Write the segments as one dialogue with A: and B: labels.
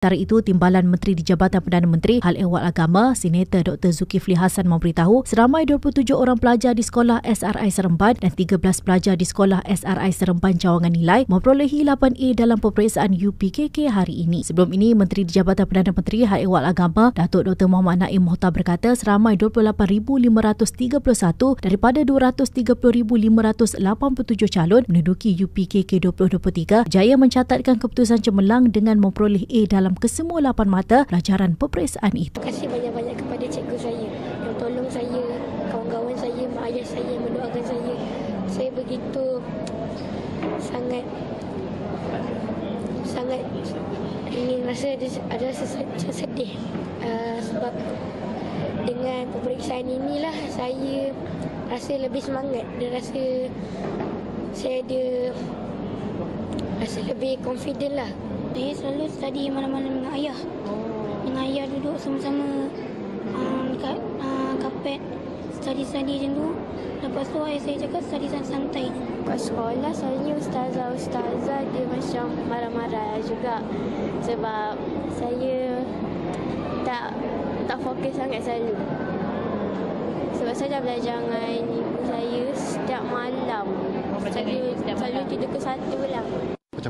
A: Sementara itu, Timbalan Menteri di Jabatan Perdana Menteri Hal Ehwal Agama, Senator Dr. Zulkifli Hasan memberitahu seramai 27 orang pelajar di sekolah SRI Seremban dan 13 pelajar di sekolah SRI Seremban Cawangan Nilai memperolehi 8A dalam peperiksaan UPKK hari ini. Sebelum ini, Menteri di Jabatan Perdana Menteri Hal Ehwal Agama, Datuk Dr. Muhammad Naim Mohtar berkata seramai 28,531 daripada 230,587 calon menduduki UPKK 2023 jaya mencatatkan keputusan cemerlang dengan memperoleh A dalam dalam kesemua lapan mata pelajaran peperiksaan itu.
B: Terima kasih banyak-banyak kepada cikgu saya yang tolong saya, kawan-kawan saya, mak ayah saya mendoakan saya. Saya begitu sangat sangat ingin rasa ada, ada rasa sedih uh, sebab dengan peperiksaan inilah saya rasa lebih semangat dan rasa saya ada rasa lebih confident lah
C: saya selalu study mana-mana dengan ayah. Oh. Dengan ayah duduk sama-sama um, dekat uh, kapet study-study macam tu. Lepas tu ayah saya cakap study santai.
B: Kat sekolah selalunya ustazah-ustazah dia macam marah-marah juga. Sebab saya tak tak fokus sangat selalu. Sebab saya dah belajar dengan ibu saya setiap malam. Oh, selalu, selalu tidur ke satu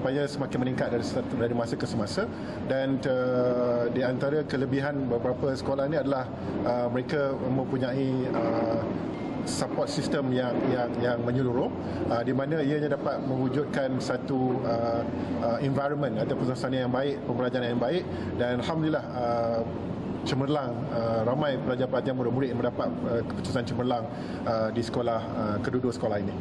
D: pencapaian semakin meningkat dari dari masa ke semasa. Dan uh, di antara kelebihan beberapa sekolah ini adalah uh, mereka mempunyai uh, support system yang yang yang menyeluruh uh, di mana ianya dapat mewujudkan satu uh, uh, environment ataupun suasana yang baik pembelajaran yang baik. Dan alhamdulillah uh, cemerlang uh, ramai pelajar-pelajar murid-murid yang mendapat uh, keputusan cemerlang uh, di sekolah uh, kedua-dua sekolah ini